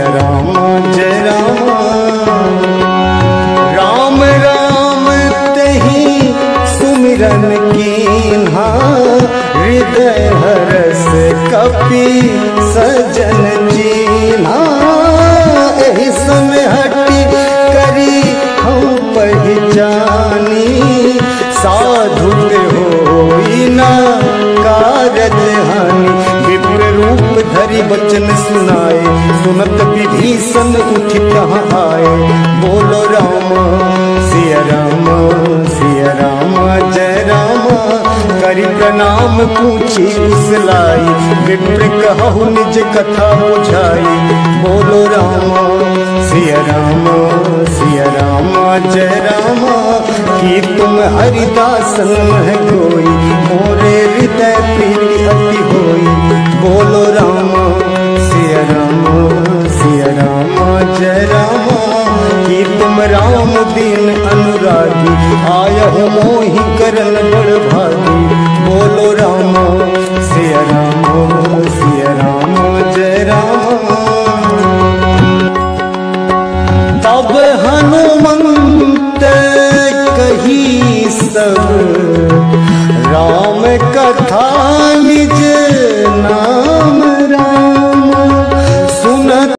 सिया राम, जय राम। राम राम, तही सुमिरन कीन्हा हृदय हरस कपि सजन जीना एहि समय हटी करी हम पहचानी। साधु के होई ना, कारज हानि। विप्र रूप धरि वचन सुनाए सुनत विभीषण उठ कहाँ आए बोलो राम, सिया राम सिया राम, जय राम। करी प्रणाम, पूछी उसलाई विप्र कहु, निज कथा बुझाई। बोलो राम, सिया राम सिया राम, जय राम। कि तुम हरिदासन है कोई राम, कि तुम राम दीन अनुरागी, आय मोहि करन बड़ भागी बोलो राम, सिया राम सिया राम, जय राम। तब हनुमंत कही सब, राम कथा